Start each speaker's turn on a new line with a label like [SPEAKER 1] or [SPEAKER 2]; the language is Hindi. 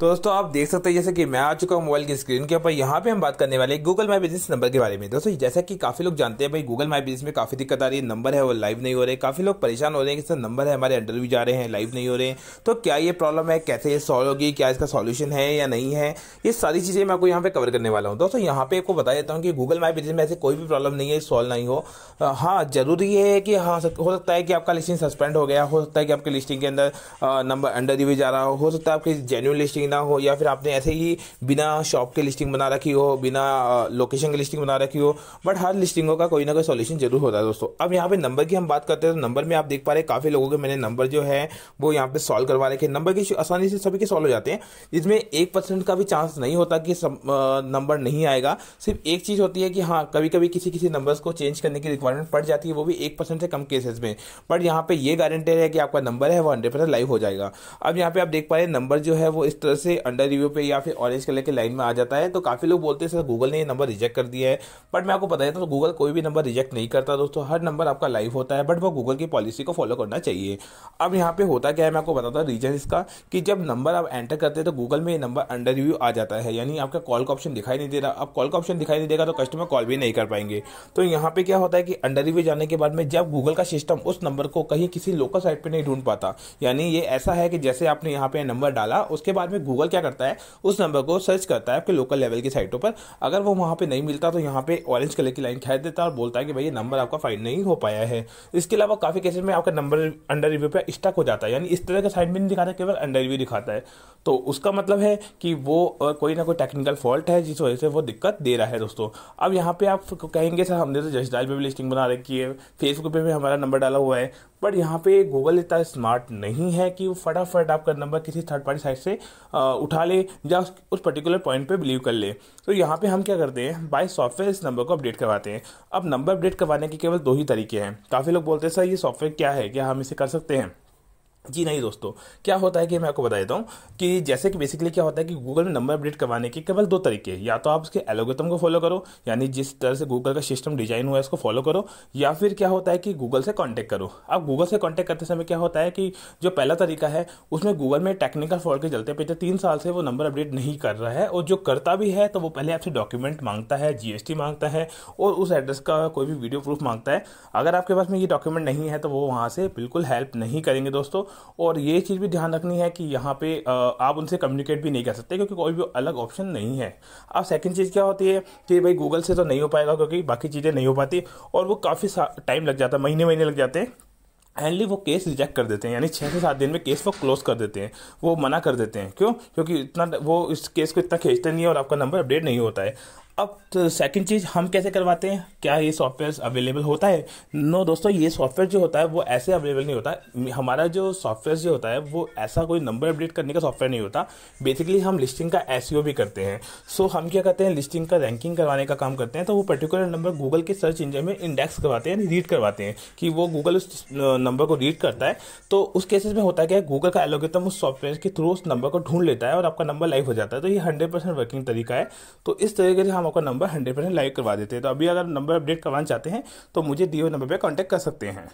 [SPEAKER 1] तो दोस्तों, आप देख सकते हैं जैसे कि मैं आ चुका हूँ मोबाइल की स्क्रीन के ऊपर। यहाँ पे हम बात करने वाले गूगल माई बिज़नेस नंबर के बारे में। दोस्तों, जैसा कि काफ़ी लोग जानते हैं, भाई गूगल माई बिज़नेस में काफ़ी दिक्कत आ रही है। नंबर है, वो लाइव नहीं हो रहे। काफ़ी लोग परेशान हो रहे हैं कि सर नंबर है, हमारे अंडर भी जा रहे हैं लाइव नहीं हो रहे हैं। तो क्या ये प्रॉब्लम है? कैसे ये सॉल्व होगी? क्या इसका सॉल्यूशन है या नहीं है? ये सारी चीज़ें मैं आपको यहाँ पे कवर करने वाला हूँ। दोस्तों, यहाँ पे आपको बता देता हूँ कि गूगल माई बिज़नेस में ऐसे कोई भी प्रॉब्लम नहीं है सॉल्व नहीं हो। हाँ ज़रूरी है कि हाँ हो सकता है कि आपका लिस्टिंग सस्पेंड हो गया, हो सकता है कि आपकी लिस्टिंग के अंदर नंबर अंडर रिव्यू जा रहा हो सकता है आपकी जेन्यून लिस्टिंग ना हो, या फिर आपने ऐसे ही बिना शॉप के लिस्टिंग बना रखी हो, बिना लोकेशन की लिस्टिंग बना रखी हो बट हर लिस्टिंगों का कोई ना कोई सोल्यूशन ज़रूर होता है दोस्तों। अब यहाँ पे नंबर की हम बात करते हैं तो नंबर में आप देख पा रहे हैं, काफ़ी लोगों के मैंने नंबर जो है, वो यहाँ पे सॉल्व करवा रखे नंबर की आसानी से सभी के सॉल्व हो जाते हैं, जिसमें एक का भी चांस नहीं होता कि नंबर नहीं आएगा। सिर्फ़ एक चीज़ होती है कि हाँ कभी कभी किसी किसी नंबर्स को चेंज करने की रिक्वायरमेंट पड़ जाती है, वो भी एक से कम केसेस में। बट यहाँ पे ये गारंटेड है कि आपका नंबर है, वो हंड्रेड लाइव हो जाएगा। अब यहाँ पे आप देख पा रहे हैं नंबर जो है, वो इस तरह से अंडर रिव्यू पे या फिर ऑरेंज कलर के लाइन में आ जाता है तो काफ़ी लोग बोलते हैं, सर गूगल ने ये नंबर रिजेक्ट कर दिया है। बट मैं आपको बताया था तो गूगल कोई भी नंबर रिजेक्ट नहीं करता दोस्तों। हर नंबर आपका लाइव होता है बट वो गूगल की पॉलिसी को फॉलो करना चाहिए। अब यहाँ पे होता क्या है, मैं आपको बताता हूँ रीजन इसका, कि जब नंबर आप एंटर करते हैं तो गूगल में ये नंबर अंडर रिव्यू आ जाता है। यानी आपका कॉल का ऑप्शन दिखाई नहीं दे रहा। अब कॉल का ऑप्शन दिखाई नहीं देगा तो कस्टमर कॉल भी नहीं कर पाएँगे। तो यहाँ पे क्या होता है कि अंडर रिव्यू जाने के बाद में जब गूगल का सिस्टम उस नंबर को कहीं किसी लोकल साइट पर नहीं ढूंढ पाता, यानी ये ऐसा है कि जैसे आपने यहाँ पे नंबर डाला, उसके बाद में गूगल क्या करता है, उस नंबर को सर्च करता है आपके लोकल लेवल की साइटों पर। अगर वो वहाँ पर नहीं मिलता तो यहाँ पे ऑरेंज कलर की लाइन खेद देता है और बोलता है कि भाई ये नंबर आपका फाइंड नहीं हो पाया है। इसके अलावा काफ़ी केसेस में आपका नंबर अंडर रिव्यू पे स्टक हो जाता है। यानी इस तरह का साइड में नहीं दिखाता, केवल अंडर रिव्यू दिखाता है। तो उसका मतलब है कि वो कोई ना कोई टेक्निकल फॉल्ट है, जिस वजह से वो दिक्कत दे रहा है दोस्तों। अब यहाँ पे आप कहेंगे, सर, हमने तो डायल पे भी लिस्टिंग बना रखी है फेसबुक पे भी हमारा नंबर डाला हुआ है। बट यहाँ पे गूगल इतना स्मार्ट नहीं है कि वो फटाफट आपका नंबर किसी थर्ड पार्टी साइट से उठा ले या उस पर्टिकुलर पॉइंट पे बिलीव कर ले। तो यहाँ पे हम क्या करते हैं? बाय सॉफ्टवेयर इस नंबर को अपडेट करवाते हैं। अब नंबर अपडेट करवाने के केवल दो ही तरीके हैं। काफ़ी लोग बोलते हैं, सर, ये सॉफ्टवेयर क्या है? क्या हम इसे कर सकते हैं? जी नहीं दोस्तों, क्या होता है कि मैं आपको बता देता हूँ कि जैसे कि बेसिकली क्या होता है कि गूगल में नंबर अपडेट करवाने के केवल दो तरीके या तो आप उसके एलोगोथम को फॉलो करो, यानी जिस तरह से गूगल का सिस्टम डिज़ाइन हुआ है उसको फॉलो करो, या फिर क्या होता है कि गूगल से कॉन्टैक्ट करो। अब गूगल से कॉन्टैक्ट करते समय क्या होता है कि जो पहला तरीका है, उसमें गूगल में टेक्निकल फॉल्ट के चलते पिछले तीन साल से वो नंबर अपडेट नहीं कर रहा है, और जो करता भी है तो वो पहले आपसे डॉक्यूमेंट माँगता है जीएसटी माँगता है, और उस एड्रेस का कोई भी वीडियो प्रूफ माँगता है। अगर आपके पास में ये डॉक्यूमेंट नहीं है तो वो वहाँ से बिल्कुल हेल्प नहीं करेंगे दोस्तों। और ये चीज़ भी ध्यान रखनी है कि यहाँ पे आप उनसे कम्युनिकेट भी नहीं कर सकते क्योंकि कोई भी अलग ऑप्शन नहीं है। अब सेकंड चीज़ क्या होती है कि भाई गूगल से तो नहीं हो पाएगा क्योंकि बाकी चीज़ें नहीं हो पाती और वो काफ़ी टाइम लग जाता महीने महीने लग जाते हैं। एंडली वो केस रिजेक्ट कर देते हैं, यानी छः से सात दिन में केस वो क्लोज कर देते हैं, वो मना कर देते हैं। क्यों? क्योंकि इतना वो इस केस को इतना खींचते नहीं है और आपका नंबर अपडेट नहीं होता है। अब तो सेकंड चीज़ हम कैसे करवाते हैं? क्या ये सॉफ्टवेयर अवेलेबल होता है? नो दोस्तों, ये सॉफ्टवेयर जो होता है, वो ऐसे अवेलेबल नहीं होता। हमारा जो सॉफ्टवेयर जो होता है, वो ऐसा कोई नंबर अपडेट करने का सॉफ्टवेयर नहीं होता। बेसिकली हम लिस्टिंग का एस भी करते हैं। सो हम क्या करते हैं? लिस्टिंग का रैंकिंग करवाने का काम करते हैं। तो वो पर्टिकुलर नंबर गूगल के सर्च इंजन में इंडेक्स करवाते हैं रीड करवाते हैं कि वो गूगल उस नंबर को रीड करता है तो उस केसेस में होता है क्या गूगल का एलोगेतम उस सॉफ्टवेयर के थ्रू उस नंबर को ढूंढ लेता है और आपका नंबर लाइव हो जाता है तो ये हंड्रेड परसेंट वर्किंग तरीका है। तो इस तरीके से हम आपका नंबर हंड्रेड परसेंट लाइव करवा देते हैं। तो अभी अगर नंबर अपडेट करवाना चाहते हैं तो मुझे दिए नंबर पर कॉन्टैक्ट कर सकते हैं।